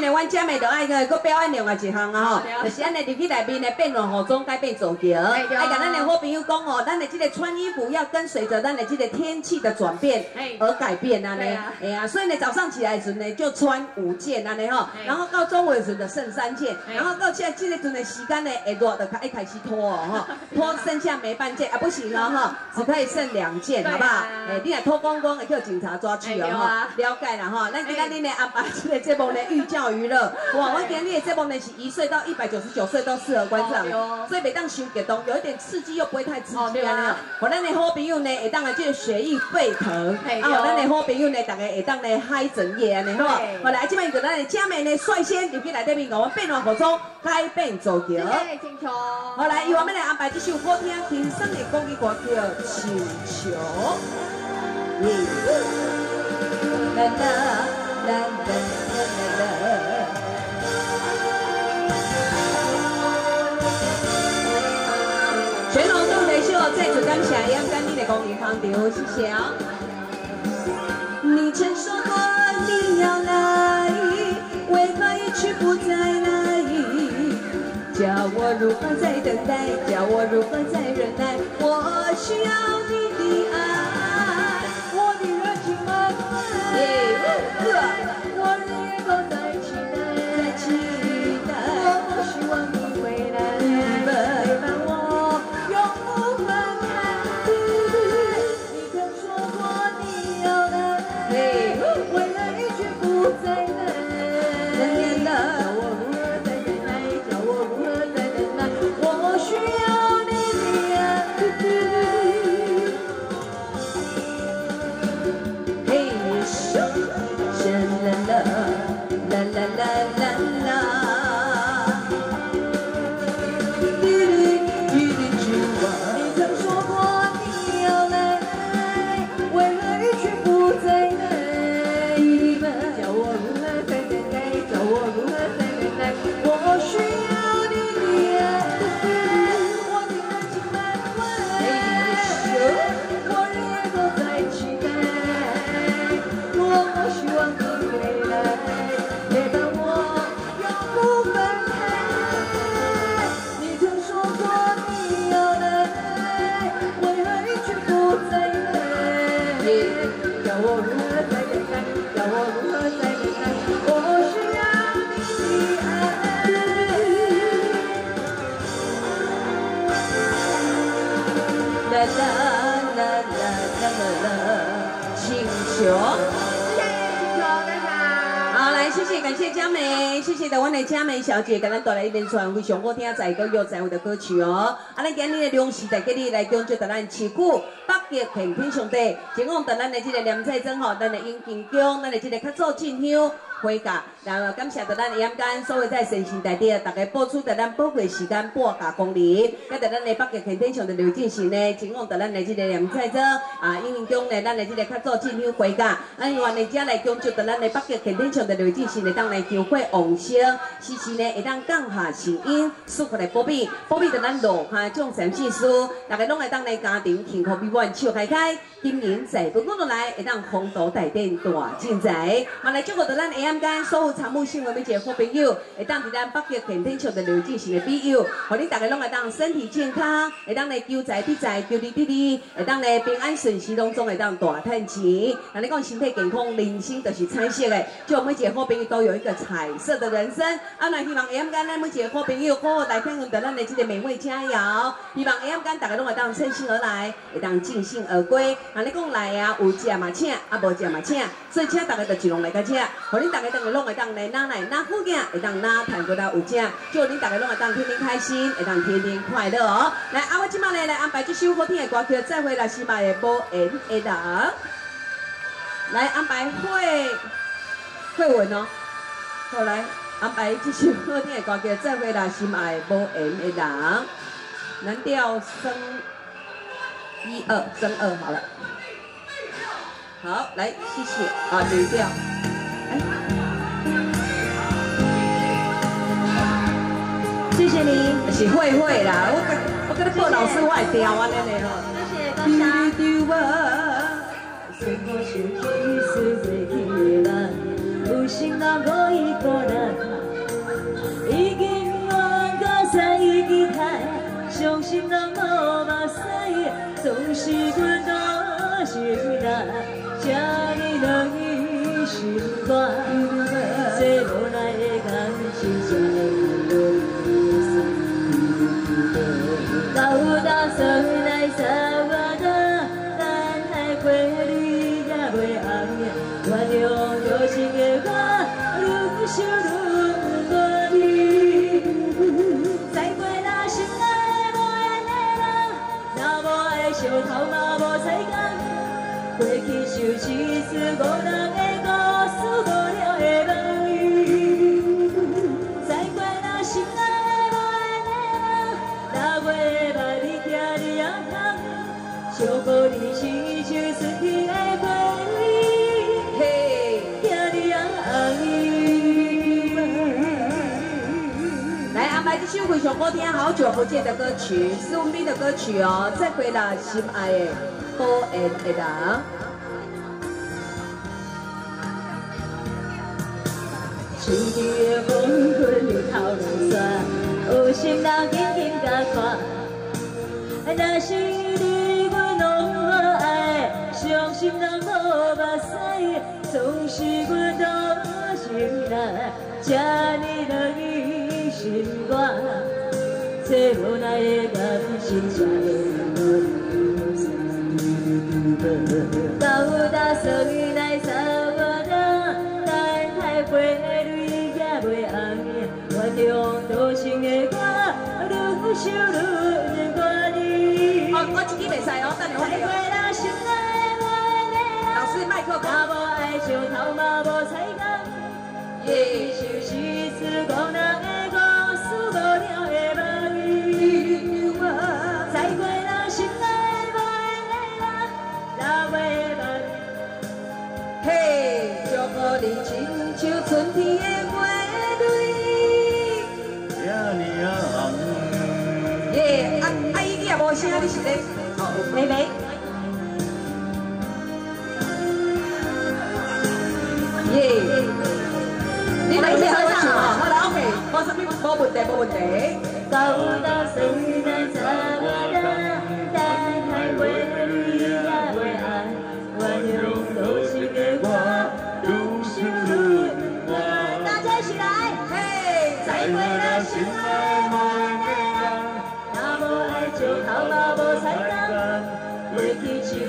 呢，阮姐妹就爱个，佮表演另外一项啊吼，就是安尼入去内面的变乱服装改变造型，爱甲咱的好朋友讲哦，咱的这个穿衣服要跟随着咱的这个天气的转变而改变啊。呢，哎呀，所以呢早上起来时呢就穿五件啊呢吼，然后到中午时就剩三件，然后到现在这个阵的时间呢会热的开一开始脱哦哈，脱剩下没半件啊不行了哈，只可以剩两件，好不好？哎，你若脱光光会叫警察抓去哦哈，了解了哈，那今天你呢安排这个节目呢寓教。娱乐 哇！我今日的节目呢是一岁到一百九十九岁都适合观赏，所以每当收激动，有一点刺激又不会太刺激啊。我咱的好朋友呢，会当来就是血液沸腾，啊，我咱的好朋友呢，大家会当来嗨整夜安尼好。好来，今摆就咱的佳美呢率先入去来对面，我们变乱服装，改变造型。好来，由我们来安排这首好听、轻松的公益歌曲《星球》。啦啦啦啦。感谢杨哥你的公益康调，谢谢啊！你曾说过你要来，为何一去不再来？叫我如何再等待？叫我如何再忍耐？我需要你谢谢，感谢佳美，谢谢台湾的佳美小姐，给咱带来一连串非常好听、在歌又在位的歌曲哦。啊，咱今日的粮食在今日来讲，就，带咱祈福，八级平平安定，希望带咱的这个年菜真好，咱的英俊将，咱的这个卡做尽香回家。然后感谢在咱阳间所有在神仙大地，大家播出在咱宝贵时间半加公里。在咱的北极天天上的刘进行呢，前往在咱的这个凉菜粥啊，因为中呢，咱的这个较早进香回家，啊，因为呢，家来讲就在咱的北极天天上的刘进行呢，当来求会旺星，时时呢会当降下神音，祝福来保庇，保庇在咱路哈众善信书，大家拢会当来家庭幸福美满笑开开，今年再不过来会当红豆大店大进财，嘛来祝福在咱阳间所有参与新闻的一个好朋友，会当伫咱北极天天上的刘进行的比友，互恁大家拢会当身体健康，会当来求财必财，求利必利，会当来平安顺时当中会当大赚钱。那你讲身体健康，人生都是彩色的，就每一个好朋友都有一个彩色的人生。啊，那希望下间咱每一个好朋友好好来听我们咱的这个美味佳肴。希望下间大家拢会当趁心而来，会当尽兴而归。那你讲来啊，有食嘛请，啊无食嘛请，所以请大家就一路来个请，互恁大家等于拢会当来拿来拿福件，会当拿谈过来有正，祝恁大家拢会当天天开心，会当天天快乐哦。来，啊，我今麦呢来安排这首好听的歌曲，再会来西马的播 N A 的，来安排会会文哦。好来安排这首好听的歌曲，再会来西马的播 N A 的，蓝调升一二升二好了。好，来谢谢啊，女调。谢是慧慧啦，我我跟你报老师，我会调安尼嘞吼。谢谢多谢。心人无伊孤单，已经忘到在伊期待，伤心人。无目屎，总是阮多心难，这呢让伊心肝，原谅多情的我，愈想愈恨你。再过那心内无缘的人，若无爱相头嘛无彩工，过去就是次无人的首非常好听、好久不见的歌曲，是我们的歌曲哦。再回来心爱的好缘的人。春天的黄昏，日头落山，有心人紧紧甲看。若是你阮拢无爱，伤心人无目屎，总是阮多心难，这呢落伊心肝，这无奈的感情才会落到打算来找我的，但太花蕊也袂红，原谅多情的我，愈想我使哦，等下我来。老师麦克若风。无爱相头嘛无彩工，耶就是次讲伊你也无声，你是咧？哦，妹妹，耶，你来先合唱哦。好啦，OK，冇什么，冇问题，冇问题。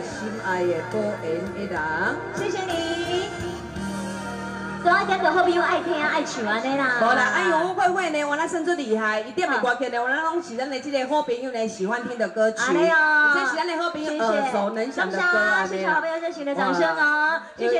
心爱的好缘的人。谢谢你。多一点个好朋友爱听爱唱安尼啦。无啦，哎呦，慧慧呢，我那甚至厉害，一点的歌曲呢，我那拢是咱的这个好朋友呢喜欢听的歌曲，啊哎呦这是咱的好朋友谢谢耳熟能详的歌啊，谢谢好朋友热情的掌声哦，谢谢。